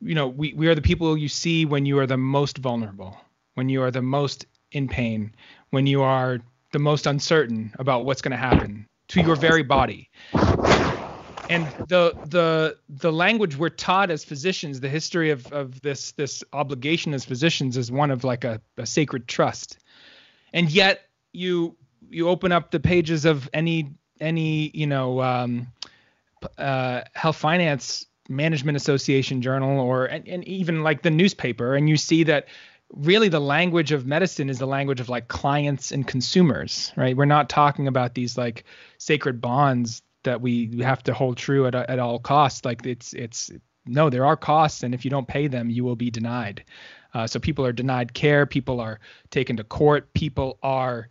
you know, we we are the people you see when you are the most vulnerable, when you are the most in pain, when you are the most uncertain about what's going to happen to your very body. And the the the language we're taught as physicians, the history of, of this this obligation as physicians is one of like a, a sacred trust. And yet you you open up the pages of any any you know um, uh, health finance management association journal or and, and even like the newspaper and you see that really the language of medicine is the language of like clients and consumers right we're not talking about these like sacred bonds that we have to hold true at, at all costs like it's it's no there are costs and if you don't pay them you will be denied uh, so people are denied care people are taken to court people are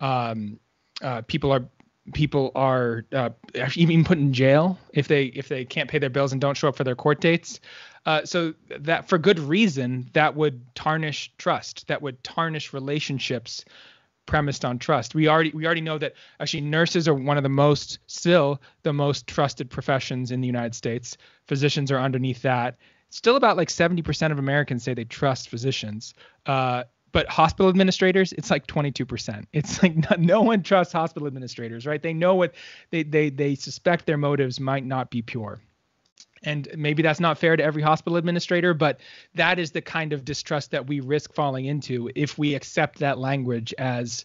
um, uh, people are people are uh, even put in jail if they if they can't pay their bills and don't show up for their court dates. Uh, so that for good reason that would tarnish trust. That would tarnish relationships premised on trust. We already we already know that actually nurses are one of the most still the most trusted professions in the United States. Physicians are underneath that. Still about like 70% of Americans say they trust physicians. Uh, but hospital administrators it's like 22% it's like not, no one trusts hospital administrators right they know what they they they suspect their motives might not be pure and maybe that's not fair to every hospital administrator but that is the kind of distrust that we risk falling into if we accept that language as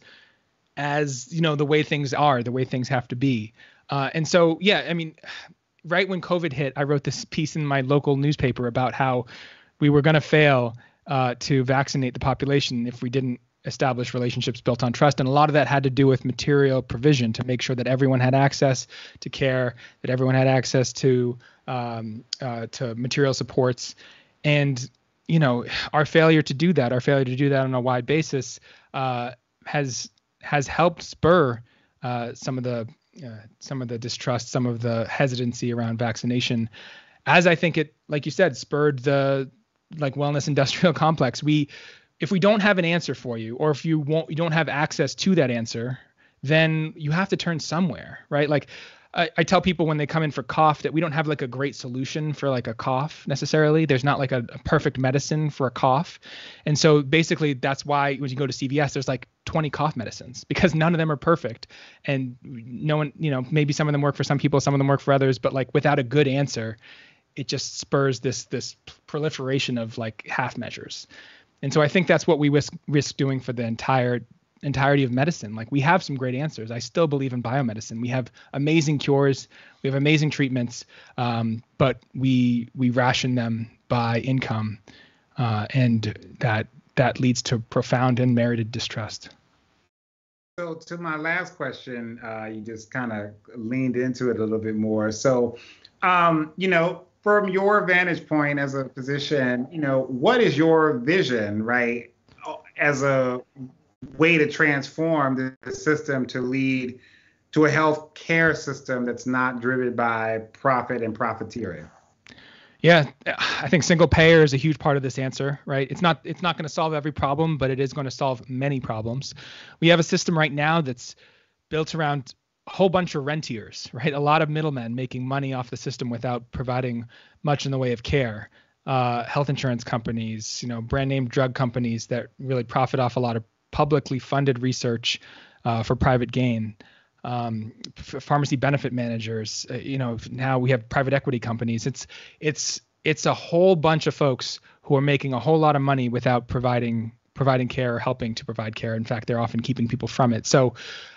as you know the way things are the way things have to be. Uh, and so yeah i mean right when covid hit i wrote this piece in my local newspaper about how we were going to fail uh, to vaccinate the population if we didn't establish relationships built on trust. And a lot of that had to do with material provision to make sure that everyone had access to care, that everyone had access to um, uh, to material supports, and you know our failure to do that, our failure to do that on a wide basis, uh, has has helped spur uh, some of the uh, some of the distrust, some of the hesitancy around vaccination, as I think it, like you said, spurred the like wellness industrial complex we if we don't have an answer for you or if you won't you don't have access to that answer then you have to turn somewhere right? Like I, I, tell people when they come in for cough that we don't have like a great solution for like a cough necessarily. There's not like a, a perfect medicine for a cough. And so basically that's why when you go to cvs there's like 20 cough medicines because none of them are perfect. And no one you know maybe some of them work for some people some of them work for others but like without a good answer it just spurs this this proliferation of like half measures. And so I think that's what we risk risk doing for the entire entirety of medicine. Like we have some great answers. I still believe in biomedicine. We have amazing cures. We have amazing treatments, um, but we we ration them by income, uh, and that that leads to profound and merited distrust. So to my last question, uh, you just kind of leaned into it a little bit more. So, um, you know, from your vantage point as a physician, you know, what is your vision, right, as a way to transform the system to lead to a health care system that's not driven by profit and profiteering? Yeah, I think single payer is a huge part of this answer, right? It's not it's not going to solve every problem, but it is going to solve many problems. We have a system right now that's built around a whole bunch of rentiers, right? A lot of middlemen making money off the system without providing much in the way of care. Uh, health insurance companies, you know, brand name drug companies that really profit off a lot of publicly funded research uh, for private gain. Um, f- pharmacy benefit managers, uh, you know, now we have private equity companies. It's it's it's a whole bunch of folks who are making a whole lot of money without providing providing care or helping to provide care. In fact, they're often keeping people from it. So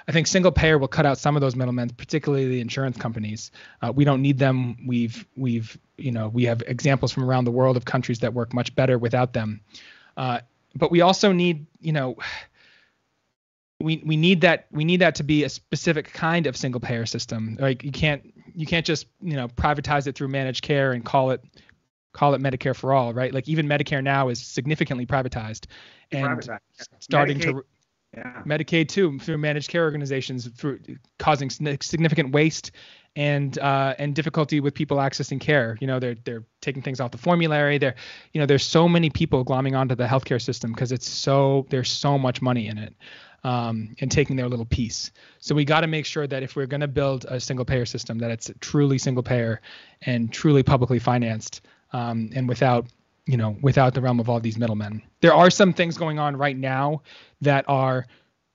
I think single payer will cut out some of those middlemen, particularly the insurance companies. Uh, we don't need them. We've we've you know we have examples from around the world of countries that work much better without them. Uh, but we also need you know we we need that we need that to be a specific kind of single payer system. Like you can't you can't just you know privatize it through managed care and call it call it Medicare for all, right? Like even Medicare now is significantly privatized and privatized. starting Medicaid. to yeah. Medicaid too through managed care organizations through causing significant waste and uh, and difficulty with people accessing care. You know, they're they're taking things off the formulary. They're you know, there's so many people glomming onto the healthcare system because it's so there's so much money in it. Um, and taking their little piece. So we got to make sure that if we're going to build a single payer system, that it's truly single payer and truly publicly financed, um, and without you know without the realm of all these middlemen. There are some things going on right now that are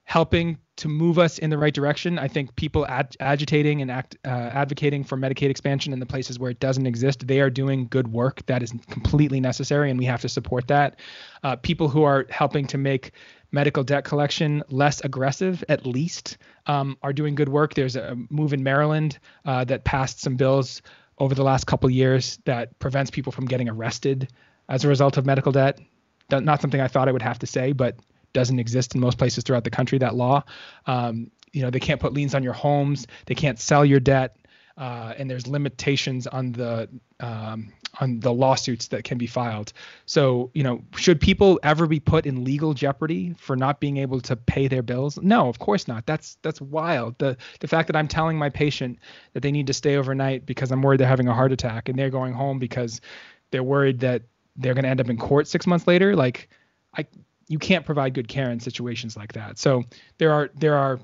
helping to move us in the right direction. I think people ad- agitating and act, uh, advocating for Medicaid expansion in the places where it doesn't exist, they are doing good work that is completely necessary, and we have to support that. Uh, people who are helping to make medical debt collection less aggressive, at least, um, are doing good work. There's a move in Maryland uh, that passed some bills over the last couple years that prevents people from getting arrested as a result of medical debt. Not something I thought I would have to say, but doesn't exist in most places throughout the country. That law, um, you know, they can't put liens on your homes, they can't sell your debt, uh, and there's limitations on the um, on the lawsuits that can be filed. So, you know, should people ever be put in legal jeopardy for not being able to pay their bills? No, of course not. That's that's wild. The the fact that I'm telling my patient that they need to stay overnight because I'm worried they're having a heart attack and they're going home because they're worried that they're going to end up in court 6 months later, like I you can't provide good care in situations like that. So there are there are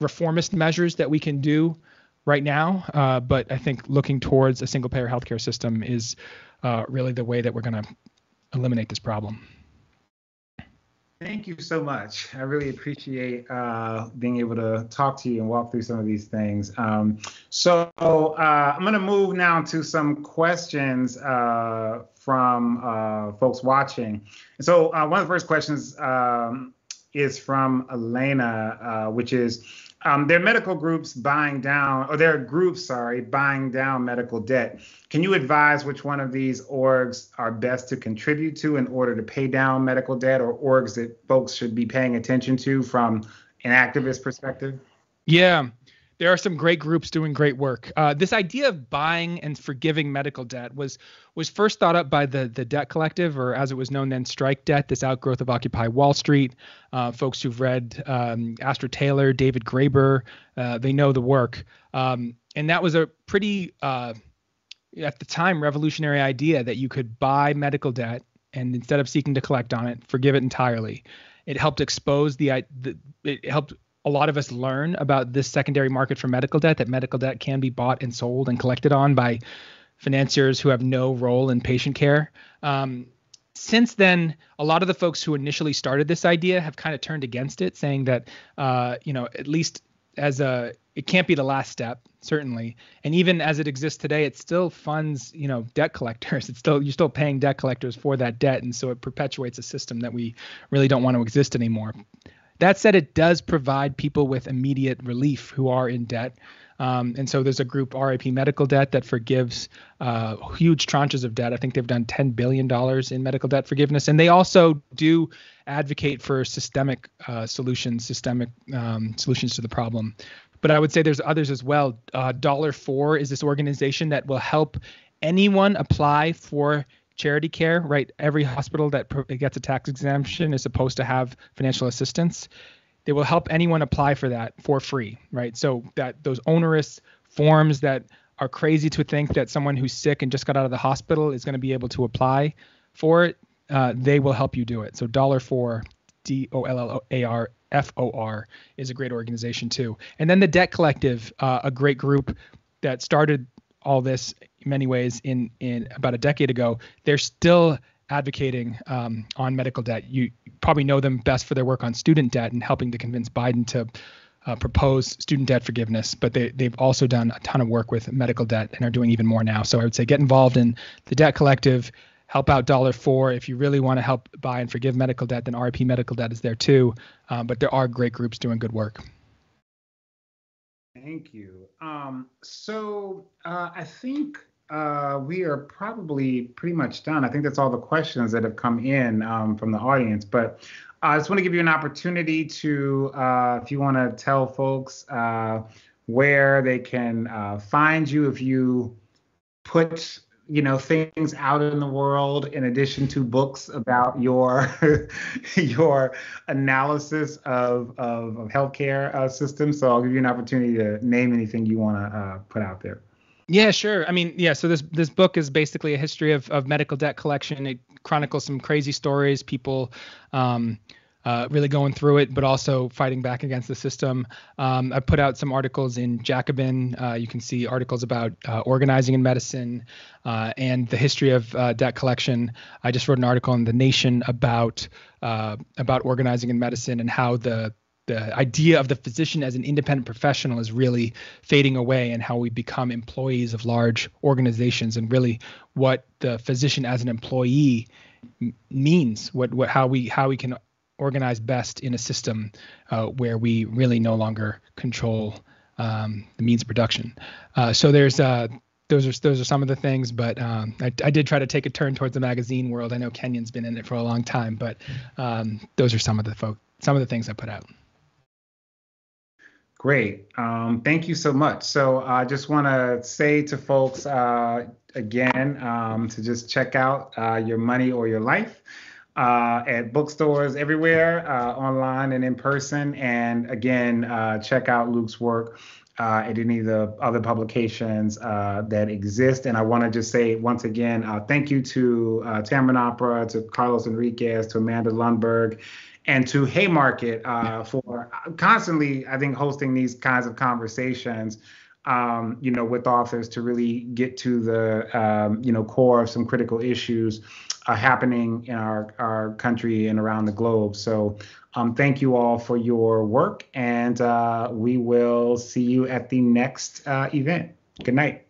reformist measures that we can do right now, uh, but I think looking towards a single payer healthcare system is uh, really the way that we're going to eliminate this problem. Thank you so much. I really appreciate uh, being able to talk to you and walk through some of these things. Um, so uh, I'm going to move now to some questions uh, from uh, folks watching. So one of the first questions um, is from Elena, which is um, there are medical groups buying down, or there are groups, sorry, buying down medical debt. Can you advise which one of these orgs are best to contribute to in order to pay down medical debt, or orgs that folks should be paying attention to from an activist perspective? Yeah, there are some great groups doing great work. Uh, this idea of buying and forgiving medical debt was was first thought up by the the Debt Collective, or as it was known then, Strike Debt, this outgrowth of Occupy Wall Street. Uh, folks who've read um, Astra Taylor, David Graeber, uh, they know the work. Um, and that was a pretty, uh, at the time, revolutionary idea that you could buy medical debt and instead of seeking to collect on it, forgive it entirely. It helped expose the, the it helped a lot of us learn about this secondary market for medical debt that medical debt can be bought and sold and collected on by financiers who have no role in patient care. Um, since then, a lot of the folks who initially started this idea have kind of turned against it, saying that, uh, you know, at least as a, it can't be the last step, certainly. And even as it exists today, it still funds, you know, debt collectors. It's still, you're still paying debt collectors for that debt. And so it perpetuates a system that we really don't want to exist anymore. That said, it does provide people with immediate relief who are in debt. Um, and so there's a group, RIP Medical Debt, that forgives uh, huge tranches of debt. I think they've done $10 billion in medical debt forgiveness. And they also do advocate for systemic uh, solutions, systemic um, solutions to the problem. But I would say there's others as well. Uh, Dollar For is this organization that will help anyone apply for charity care, right? Every hospital that gets a tax exemption is supposed to have financial assistance. They will help anyone apply for that for free, right? So that those onerous forms that are crazy to think that someone who's sick and just got out of the hospital is going to be able to apply for it, uh, they will help you do it. So Dollar For, D O L L A R F O R, is a great organization too. And then the Debt Collective, uh, a great group that started all this many ways in in about a decade ago, they're still advocating um, on medical debt. You probably know them best for their work on student debt and helping to convince Biden to uh, propose student debt forgiveness. But they they've also done a ton of work with medical debt and are doing even more now. So I would say get involved in the Debt Collective. Help out Dollar For if you really want to help buy and forgive medical debt. Then RIP Medical Debt is there too. Um, but there are great groups doing good work. Thank you. Um, so uh, I think uh, we are probably pretty much done. I think that's all the questions that have come in um, from the audience. But I just want to give you an opportunity to, uh, if you want to tell folks uh, where they can uh, find you, if you put you know things out in the world in addition to books about your your analysis of of, of healthcare uh, systems so i'll give you an opportunity to name anything you want to uh, put out there yeah sure i mean yeah so this this book is basically a history of, of medical debt collection it chronicles some crazy stories people um, uh, really going through it, but also fighting back against the system. Um, I put out some articles in Jacobin. Uh, you can see articles about uh, organizing in medicine uh, and the history of uh, debt collection. I just wrote an article in The Nation about uh, about organizing in medicine and how the the idea of the physician as an independent professional is really fading away and how we become employees of large organizations and really what the physician as an employee m- means what, what how we how we can organize best in a system uh, where we really no longer control um, the means of production. Uh, so there's uh, those are those are some of the things but um, I, I, did try to take a turn towards the magazine world. I know kenyon's been in it for a long time but um, those are some of the folk some of the things i put out Great. Um, thank you so much. So I just want to say to folks uh, again um, to just check out uh, Your Money or Your Life uh, at bookstores everywhere, uh, online and in person. And again, uh, check out Luke's work. Uh, at any of the other publications that exist. And I want to just say once again, thank you to uh, Tamron Opera, to Carlos Enriquez, to Amanda Lundberg, and to Haymarket uh, for constantly, I think, hosting these kinds of conversations. Um, you know, with authors to really get to the um, you know core of some critical issues uh, happening in our our country and around the globe. So, um, thank you all for your work, and uh, we will see you at the next uh, event. Good night.